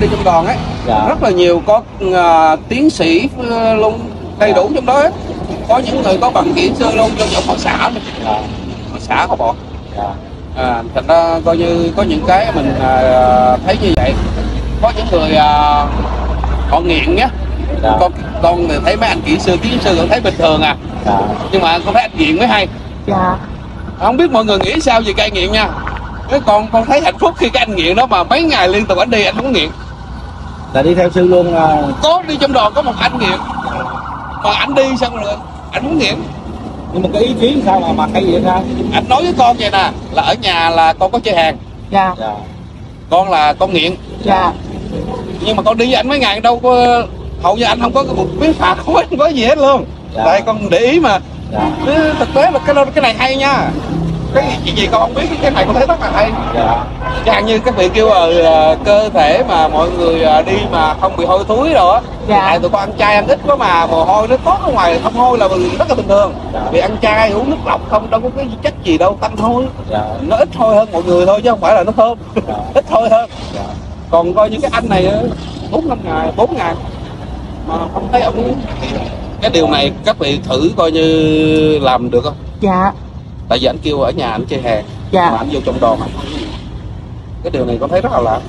đi trong đoàn ấy. Dạ. rất là nhiều có à, tiến sĩ ờ, luôn đầy đủ trong đó ấy. có những người có bằng kỹ sư luôn cho họ xã nữa. dạ. Họ xã họ bỏ. Dạ. À, thành ra coi như có những cái mình à, thấy như vậy. Có những người à, họ nghiện nhá. Dạ. con con thì thấy mấy anh kỹ sư tiến sư còn thấy bình thường à. Dạ. Nhưng mà con thấy anh nghiện mới hay. Dạ. Không biết mọi người nghĩ sao về cai nghiện nha cái con con thấy hạnh phúc khi cái anh nghiện đó mà mấy ngày liên tục anh đi anh không nghiện. Là đi theo sư luôn à, có đi trong đoàn có một anh nghiện. Mà anh đi xong rồi anh muốn nghiện. Nhưng mà cái ý kiến sao mà mặc hay vậy sao anh nói với con vậy nè là ở nhà là con có chơi hàng. Dạ. Dạ. Con là con nghiện. Dạ. Nhưng mà con đi với anh mấy ngày đâu có hầu như anh không có một biết phạt không có- gì hết luôn. Dạ. tại con để ý mà. Dạ. Thực tế là cái cái này hay nha cái gì, gì con? Không biết cái này con thấy rất là hay dạ. Chẳng như các vị kêu là cơ thể mà mọi người à, đi mà không bị hôi thối rồi á. Dạ. tại tụi con ăn chay ăn ít quá mà mồ hôi nó tốt ở ngoài không hôi là rất là bình thường. Dạ. vì ăn chay uống nước lọc không đâu có cái chất gì đâu tanh thôi dạ. Nó ít hôi hơn mọi người thôi chứ không phải là nó thơm. Dạ. ít hôi hơn. Dạ. Còn coi như cái anh này á, bốn năm ngày bốn ngày mà không thấy ông cái điều này các vị thử coi như làm được không? Dạ tại vì anh kêu ở nhà anh chơi hè Dạ. mà anh vô trong uống. cái điều này con thấy rất là lạ.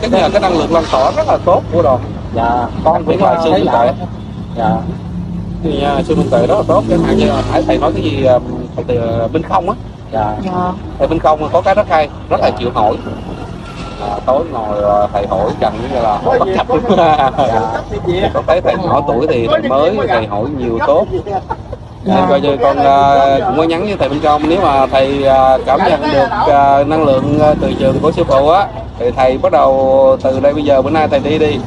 Cái này là cái năng lượng lan tỏa rất là tốt của đoàn dạ. Con cũng là sư minh tuệ. dạ. Thì nha sư minh tuệ rất là tốt. Cái hạn như là nãy thầy nói cái gì um, thầy từ minh không á. Dạ. Dạ. Thầy minh không có cái rất hay rất là chịu hỏi à, tối ngồi à, thầy hỏi gần như là hỏi bất chấp dạ. Con thấy thầy nhỏ tuổi thì thầy mới thầy hỏi nhiều tốt Dạ. coi như con à, cũng có nhắn với thầy Minh Công nếu mà thầy à, cảm nhận được à, năng lượng à, từ trường của sư phụ á thì thầy bắt đầu từ đây bây giờ bữa nay thầy đi đi.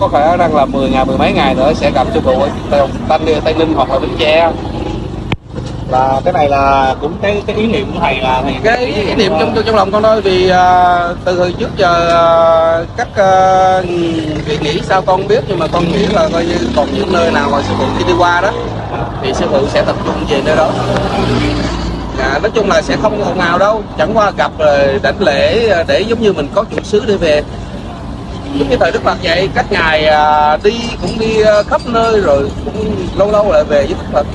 Có khả năng là 10 ngày mười mấy ngày nữa sẽ gặp sư phụ ở Tây Ninh hoặc là Bến Tre là cái này là cũng cái cái ý niệm của thầy là thầy cái ý niệm trong trong, trong lòng con thôi vì à, từ hồi trước giờ à, các à, vị nghĩ sao con biết nhưng mà con nghĩ là coi như còn những nơi nào mà sư phụ khi đi qua đó thì sư phụ sẽ tập trung về nơi đó. À, nói chung là sẽ không ồn ào đâu chẳng qua gặp rồi đảnh lễ để giống như mình có chủ xứ để về. Giống như thời đức phật vậy các ngài à, đi cũng đi khắp nơi rồi cũng lâu lâu lại về với đức phật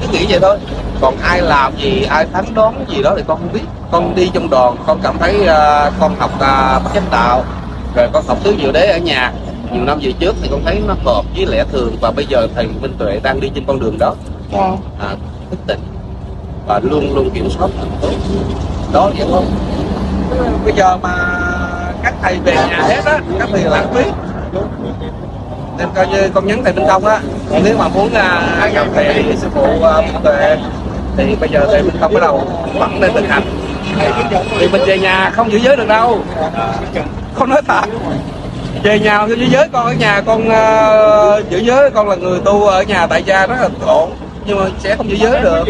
cứ nghĩ vậy thôi. Còn ai làm gì ai thánh đoán gì đó thì con không biết. Con đi trong đoàn con cảm thấy à, con học à, bát chánh đạo. Rồi con học tứ diệu đế ở nhà. Nhiều năm về trước thì con thấy nó hợp với lẽ thường và bây giờ thầy Minh Tuệ đang đi trên con đường đó. Dạ. À, thức tỉnh. Và luôn luôn kiểm soát thật tốt đó vậy không bây giờ mà các thầy về nhà hết á các thầy lãng phí nên coi như con nhắn thầy Minh Công á. Nếu mà muốn uh, gặp thầy sư phụ uh, Minh Tuệ thì bây giờ thầy Minh Công bắt đầu bắt lên thực hành. Thì mình về nhà không giữ giới được đâu. Không nói thật. Về nhà không giữ giới con ở nhà con uh, giữ giới. Con là người tu ở nhà tại gia rất là ổn nhưng mà sẽ không giữ giới được.